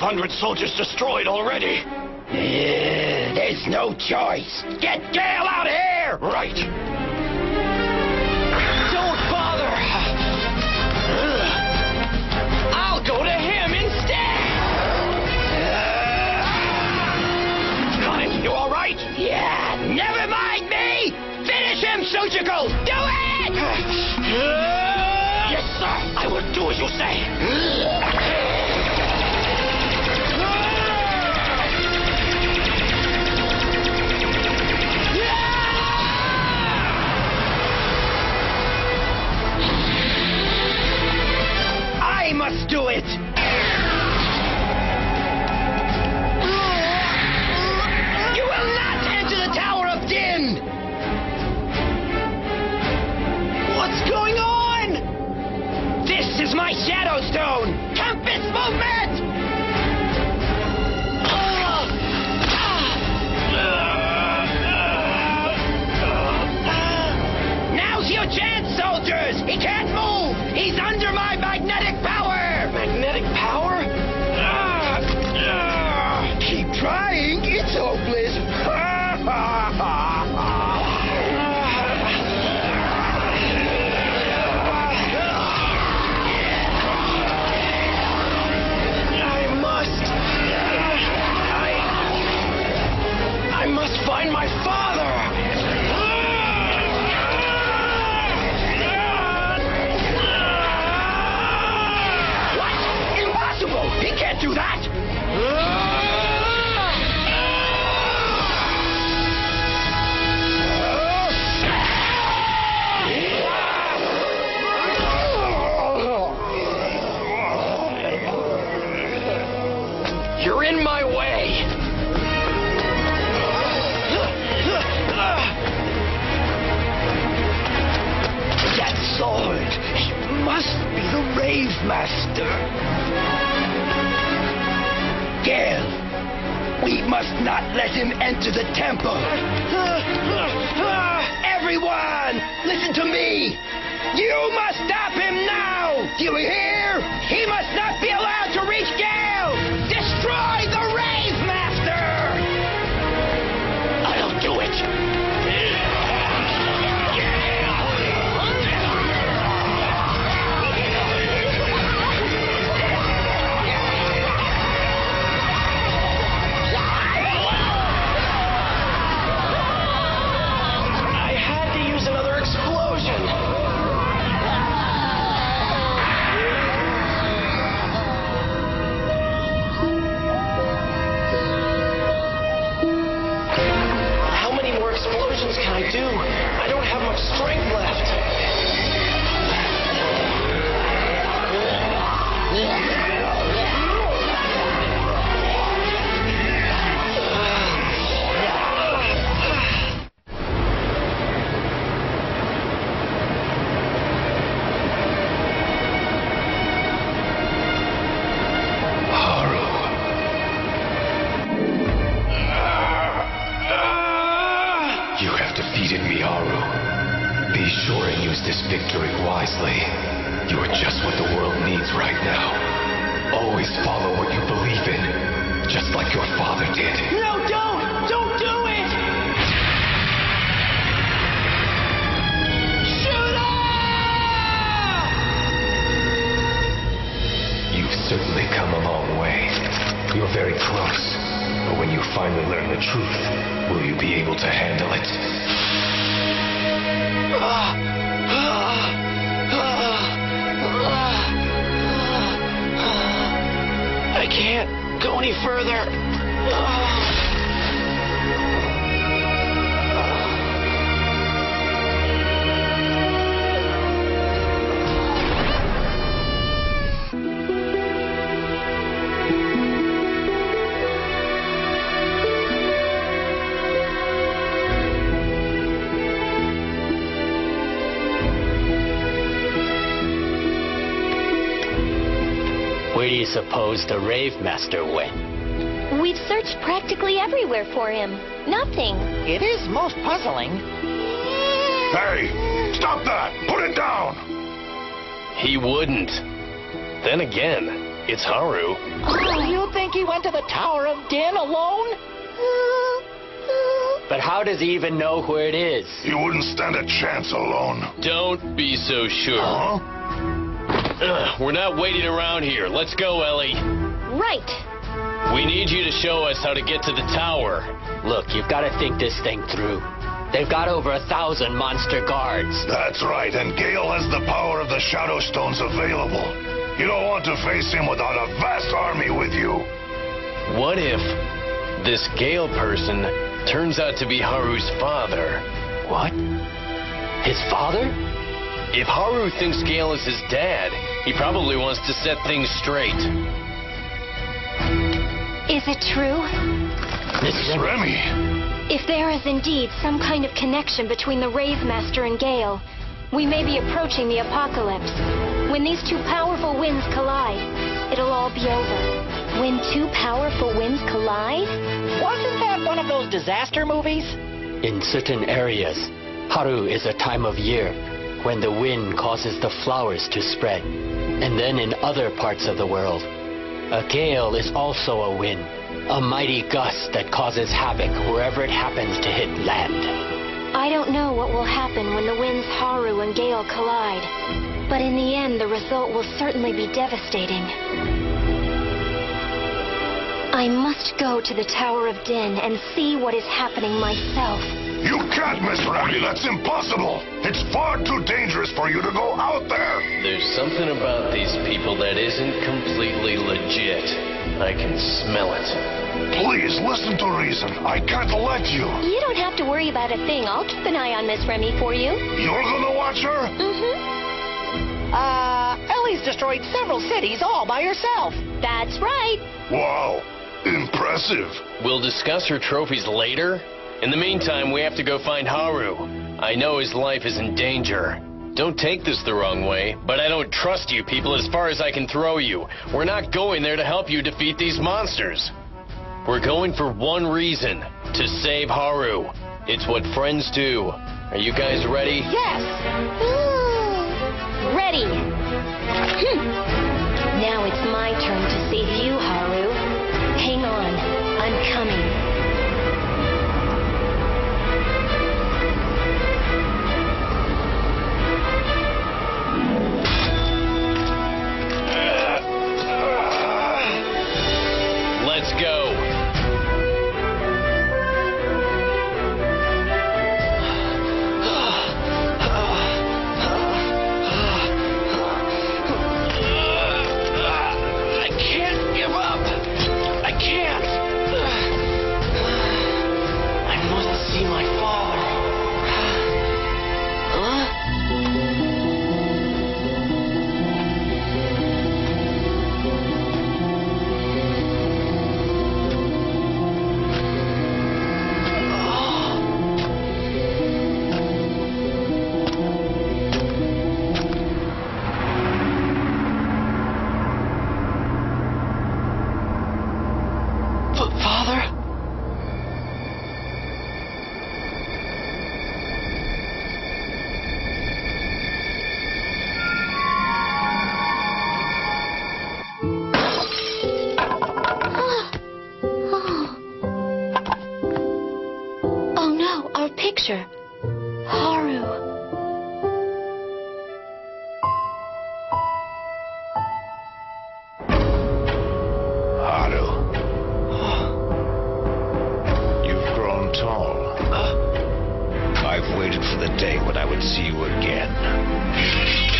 500 soldiers destroyed already. Uh, there's no choice. Get Gale out of here! Right. Don't bother! I'll go to him instead! Connie, you all right? Yeah, never mind me! Finish him, Suchical! Do it! Yes, sir. I will do as you say. Must do it! You will not enter the Tower of Din! What's going on? This is my Shadow Stone! Rave Master! Gale! We must not let him enter the temple! Everyone! Listen to me! You must stop him now! Do you hear? He must not be allowed to reach Gale! You are just what the world needs right now. Always follow what you believe in, just like your father did. No, don't! Don't do it! Shoot You've certainly come a long way. You're very close. But when you finally learn the truth, will you be able to handle it? Ah! I can't go any further. Where suppose the Rave Master went? We've searched practically everywhere for him. Nothing. It is most puzzling. Hey, stop that! Put it down! He wouldn't. Then again, It's Haru. Oh, you think he went to the Tower of Din alone? But how does he even know where it is? He wouldn't stand a chance alone. Don't be so sure. Huh? Ugh, we're not waiting around here. Let's go, Ellie. Right. We need you to show us how to get to the tower. Look, you've got to think this thing through. They've got over a thousand monster guards. That's right, and Gale has the power of the Shadow Stones available. You don't want to face him without a vast army with you. What if this Gale person turns out to be Haru's father? What? His father? If Haru thinks Gale is his dad, he probably wants to set things straight. Is it true? Miss Remy, If there is indeed some kind of connection between the Rave Master and Gale, we may be approaching the apocalypse. When these two powerful winds collide, it'll all be over. When two powerful winds collide? Wasn't that one of those disaster movies? In certain areas, Haru is a time of year when the wind causes the flowers to spread. And then in other parts of the world, a gale is also a wind, a mighty gust that causes havoc wherever it happens to hit land. I don't know what will happen when the winds Haru and Gale collide, but in the end, the result will certainly be devastating. I must go to the Tower of Din and see what is happening myself. You can't, Miss Remy. That's impossible. It's far too dangerous for you to go out there. There's something about these people that isn't completely legit. I can smell it. Please listen to reason. I can't let you. You don't have to worry about a thing. I'll keep an eye on Miss Remy for you. You're gonna watch her? Mm-hmm. Uh, Ellie's destroyed several cities all by herself. That's right. Wow. Impressive. We'll discuss her trophies later. In the meantime, we have to go find Haru. I know his life is in danger. Don't take this the wrong way, but I don't trust you people as far as I can throw you. We're not going there to help you defeat these monsters. We're going for one reason to save Haru. It's what friends do. Are you guys ready? Yes. Ready. Hmm. Now it's my turn to save you, Haru. Hang on. I'm coming. Picture. Haru. Haru. You've grown tall. I've waited for the day when I would see you again.